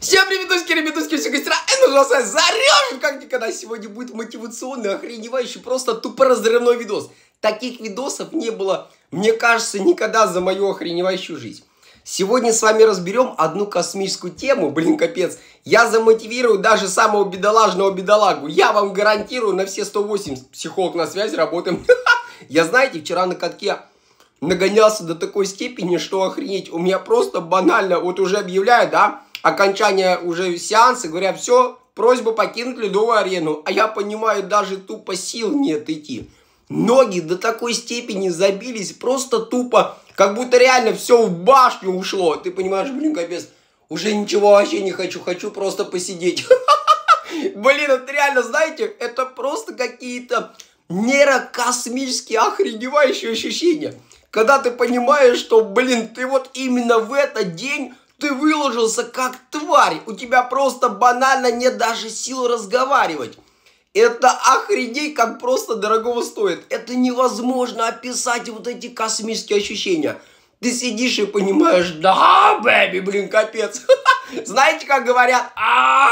Всем приветуски, ребятуски, все гостера, это ужасно зарежет, как никогда. Сегодня будет мотивационный, охреневающий, просто тупо разрывной видос. Таких видосов не было, мне кажется, никогда за мою охреневающую жизнь. Сегодня с вами разберем одну космическую тему, блин, капец. Я замотивирую даже самого бедолажного бедолагу. Я вам гарантирую на все 108 психолог на связи работаем. Я, знаете, вчера на катке нагонялся до такой степени, что охренеть. У меня просто банально, вот уже объявляют, да, окончание уже сеанса, говорят, все, просьба покинуть ледовую арену. А я понимаю, даже тупо сил нет идти. Ноги до такой степени забились, просто тупо, как будто реально все в башню ушло. Ты понимаешь, блин, капец, уже ничего вообще не хочу, хочу просто посидеть. Блин, это реально, знаете, это просто какие-то нейрокосмические охреневающие ощущения. Когда ты понимаешь, что, блин, ты вот именно в этот день ты выложился как тварь. У тебя просто банально нет даже сил разговаривать. Это охренеть как просто дорогого стоит. Это невозможно описать вот эти космические ощущения. Ты сидишь и понимаешь, да, бэби, блин, капец. Знаете, как говорят, а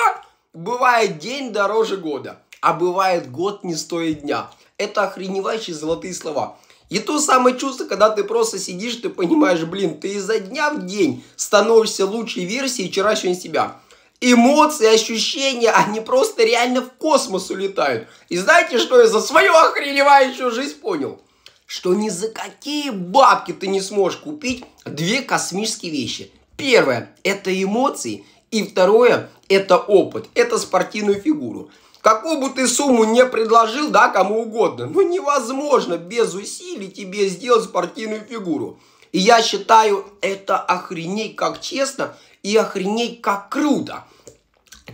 бывает день дороже года, а бывает год не стоит дня. Это охреневающие золотые слова. И то самое чувство, когда ты просто сидишь, ты понимаешь, блин, ты изо дня в день становишься лучшей версией вчерашнего себя. Эмоции, ощущения, они просто реально в космос улетают. И знаете, что я за свою охреневающую жизнь понял? Что ни за какие бабки ты не сможешь купить две космические вещи. Первое – это эмоции, и второе – это опыт, это спортивную фигуру. Какую бы ты сумму не предложил, да, кому угодно, ну невозможно без усилий тебе сделать спортивную фигуру. И я считаю, это охренеть как честно и охренеть как круто.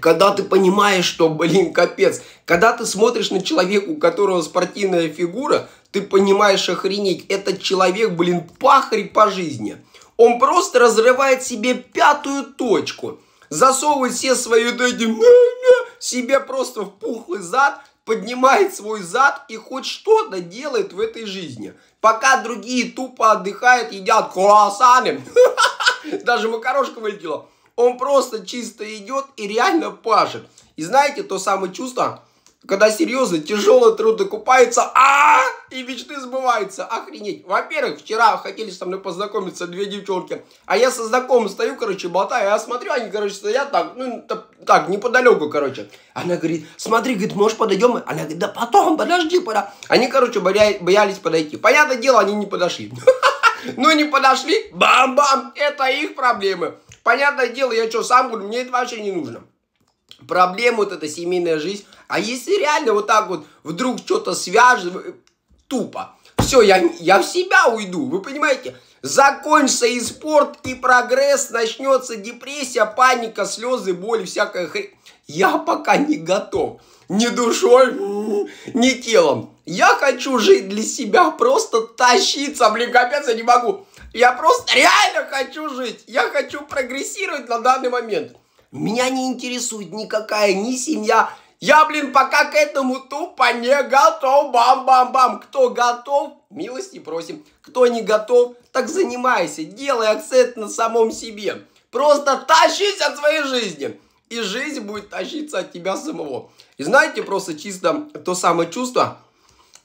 Когда ты понимаешь, что, блин, капец, когда ты смотришь на человека, у которого спортивная фигура, ты понимаешь, охренеть, этот человек, блин, пахарь по жизни. Он просто разрывает себе пятую точку засовывает все свои вот эти себе просто в пухлый зад, поднимает свой зад и хоть что-то делает в этой жизни. Пока другие тупо отдыхают, едят круассаны. Даже макарошка вылетела. Он просто чисто идет и реально пашет. И знаете, то самое чувство, когда серьезно, тяжелый труд окупается, а, и мечты сбываются. Охренеть. Во-первых, вчера хотели со мной познакомиться две девчонки, а я со знакомым стою, короче, болтаю, я смотрю, они, короче, стоят так, ну, так, неподалеку, короче. Она говорит, смотри, говорит, может подойдем? Она говорит, да потом, подожди, пора. Они, короче, боялись подойти. Понятное дело, они не подошли. Ну, не подошли, бам-бам, это их проблемы. Понятное дело, я что, сам говорю, мне это вообще не нужно проблема вот эта семейная жизнь. А если реально вот так вот вдруг что-то свяжет, тупо, все, я, я в себя уйду, вы понимаете? Закончится и спорт, и прогресс, начнется депрессия, паника, слезы, боль, всякая хрень. Я пока не готов. Ни душой, ни телом. Я хочу жить для себя, просто тащиться, блин, капец, я не могу. Я просто реально хочу жить. Я хочу прогрессировать на данный момент. Меня не интересует никакая ни семья. Я, блин, пока к этому тупо не готов. Бам-бам-бам. Кто готов, милости просим. Кто не готов, так занимайся. Делай акцент на самом себе. Просто тащись от своей жизни. И жизнь будет тащиться от тебя самого. И знаете, просто чисто то самое чувство,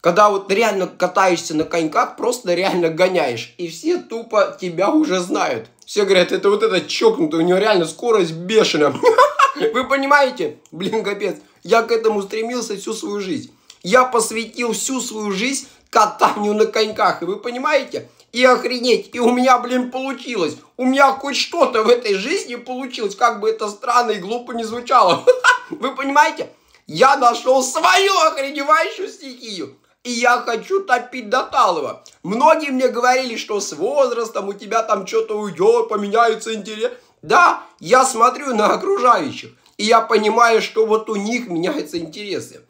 когда вот реально катаешься на коньках, просто реально гоняешь. И все тупо тебя уже знают. Все говорят, это вот этот чокнутый, у него реально скорость бешеная. Вы понимаете? Блин, капец. Я к этому стремился всю свою жизнь. Я посвятил всю свою жизнь катанию на коньках. И вы понимаете? И охренеть, и у меня, блин, получилось. У меня хоть что-то в этой жизни получилось, как бы это странно и глупо не звучало. Вы понимаете? Я нашел свою охреневающую стихию и я хочу топить до талого. Многие мне говорили, что с возрастом у тебя там что-то уйдет, поменяется интерес. Да, я смотрю на окружающих, и я понимаю, что вот у них меняются интересы.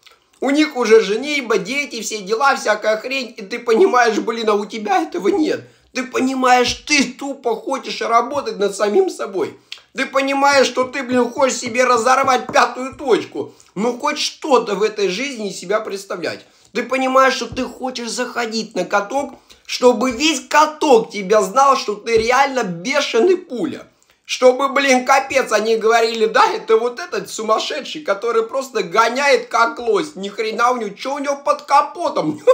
У них уже женитьба, дети, все дела, всякая хрень, и ты понимаешь, блин, а у тебя этого нет. Ты понимаешь, ты тупо хочешь работать над самим собой. Ты понимаешь, что ты, блин, хочешь себе разорвать пятую точку. Ну, хоть что-то в этой жизни себя представлять. Ты понимаешь, что ты хочешь заходить на каток, чтобы весь каток тебя знал, что ты реально бешеный пуля. Чтобы, блин, капец, они говорили, да, это вот этот сумасшедший, который просто гоняет как лось. Ни хрена у него, что у него под капотом?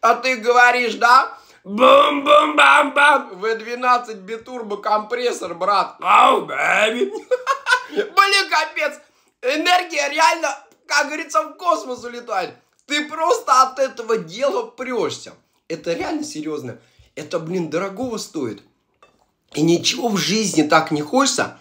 А ты говоришь, да? Бум-бум-бам-бам. В12 битурбо компрессор, брат. Ау, бэби. Блин, капец. Энергия реально, как говорится, в космос улетает. Ты просто от этого дела прешься. Это реально серьезно. Это, блин, дорогого стоит. И ничего в жизни так не хочется,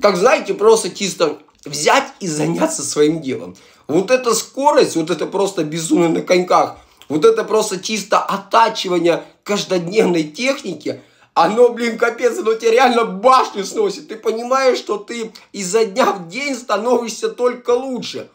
как, знаете, просто чисто взять и заняться своим делом. Вот эта скорость, вот это просто безумие на коньках, вот это просто чисто оттачивание каждодневной техники, оно, блин, капец, оно тебе реально башню сносит. Ты понимаешь, что ты изо дня в день становишься только лучше.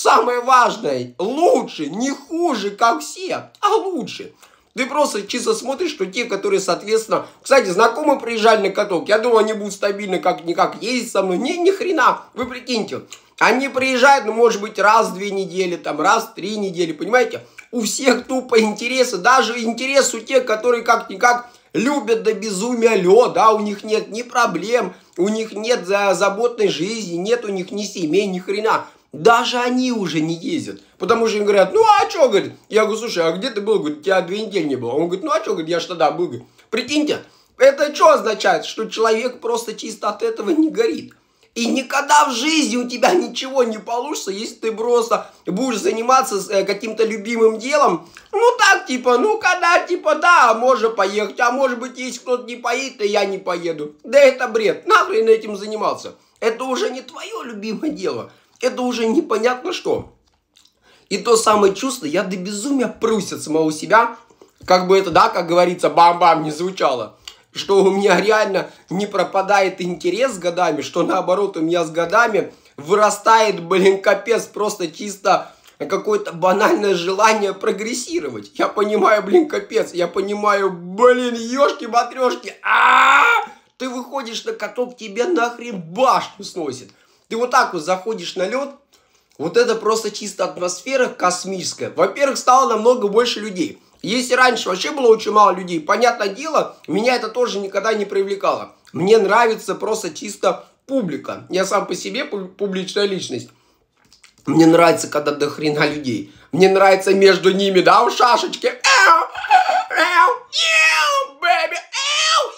Самое важное, лучше, не хуже, как все, а лучше. Ты просто чисто смотришь, что те, которые, соответственно... Кстати, знакомые приезжали на каток. Я думал, они будут стабильно как-никак ездить со мной. Не, ни хрена. Вы прикиньте. Они приезжают, ну, может быть, раз в две недели, там, раз в три недели, понимаете? У всех тупо интересы. Даже интерес у тех, которые как-никак любят до безумия лед, да, у них нет ни проблем, у них нет заботной жизни, нет у них ни семей, ни хрена. Даже они уже не ездят. Потому что им говорят, ну а что, говорит. Я говорю, слушай, а где ты был? Говорит, тебя две недели не было. Он говорит, ну а что, говорит, я ж тогда был. Говорит, Прикиньте, это что означает? Что человек просто чисто от этого не горит. И никогда в жизни у тебя ничего не получится, если ты просто будешь заниматься э, каким-то любимым делом. Ну так, типа, ну когда, типа, да, можно поехать, а может быть, если кто-то не поедет, то я не поеду. Да это бред, нахрен этим заниматься. Это уже не твое любимое дело это уже непонятно что. И то самое чувство, я до безумия прусь от самого себя, как бы это, да, как говорится, бам-бам не звучало, что у меня реально не пропадает интерес годами, что наоборот у меня с годами вырастает, блин, капец, просто чисто какое-то банальное желание прогрессировать. Я понимаю, блин, капец, я понимаю, блин, ешки-матрешки, а ты выходишь на каток, тебе нахрен башню сносит. Ты вот так вот заходишь на лед, вот это просто чисто атмосфера космическая. Во-первых, стало намного больше людей. Если раньше вообще было очень мало людей, понятное дело, меня это тоже никогда не привлекало. Мне нравится просто чисто публика. Я сам по себе публичная личность. Мне нравится, когда до хрена людей. Мне нравится между ними, да, в шашечке.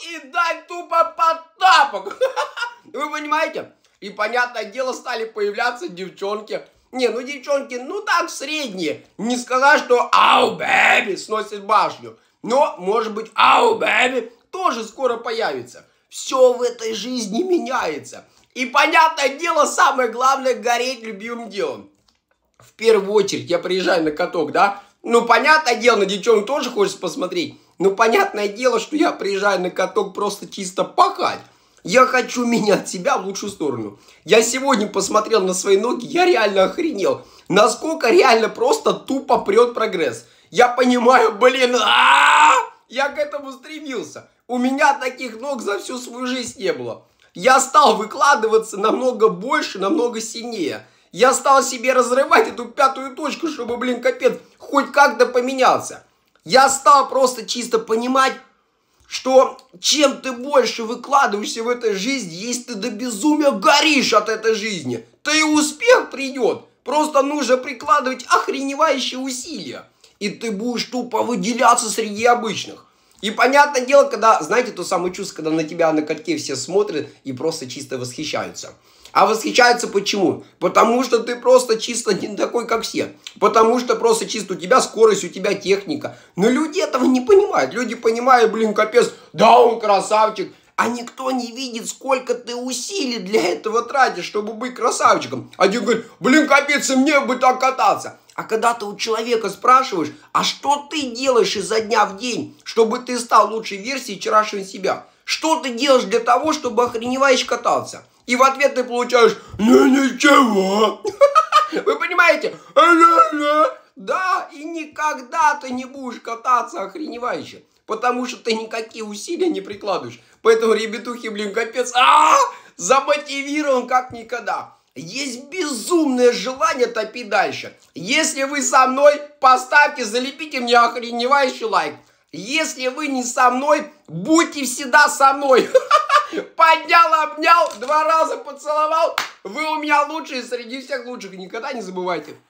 И дать тупо под тапок. Вы понимаете? И, понятное дело, стали появляться девчонки. Не, ну девчонки, ну так, средние. Не сказать, что «Ау, бэби» сносит башню. Но, может быть, «Ау, бэби» тоже скоро появится. Все в этой жизни меняется. И, понятное дело, самое главное – гореть любимым делом. В первую очередь, я приезжаю на каток, да? Ну, понятное дело, на девчонок тоже хочется посмотреть. Ну, понятное дело, что я приезжаю на каток просто чисто пахать. Я хочу менять себя в лучшую сторону. Я сегодня посмотрел на свои ноги, я реально охренел. Насколько реально просто тупо прет прогресс. Я понимаю, блин, а я к этому стремился. У меня таких ног за всю свою жизнь не было. Я стал выкладываться намного больше, намного сильнее. Я стал себе разрывать эту пятую точку, чтобы, блин, капец, хоть как-то поменяться. Я стал просто чисто понимать, что чем ты больше выкладываешься в этой жизни, если ты до безумия горишь от этой жизни, то и успех придет. Просто нужно прикладывать охреневающие усилия. И ты будешь тупо выделяться среди обычных. И понятное дело, когда, знаете, то самое чувство, когда на тебя на катке все смотрят и просто чисто восхищаются. А восхищаются почему? Потому что ты просто чисто не такой, как все. Потому что просто чисто у тебя скорость, у тебя техника. Но люди этого не понимают. Люди понимают, блин, капец, да, он красавчик. А никто не видит, сколько ты усилий для этого тратишь, чтобы быть красавчиком. Один говорит, блин, капец, мне бы так кататься. А когда ты у человека спрашиваешь, а что ты делаешь изо дня в день, чтобы ты стал лучшей версией вчерашнего себя? Что ты делаешь для того, чтобы охреневаешь кататься? И в ответ ты получаешь «Ну ничего». Вы понимаете? Да, и никогда ты не будешь кататься охреневающе. Потому что ты никакие усилия не прикладываешь. Поэтому, ребятухи, блин, капец, а, замотивирован как никогда. Есть безумное желание топить дальше. Если вы со мной, поставьте, залепите мне охреневающий лайк. Если вы не со мной, будьте всегда со мной. Поднял, обнял, два раза поцеловал. Вы у меня лучшие среди всех лучших. Никогда не забывайте.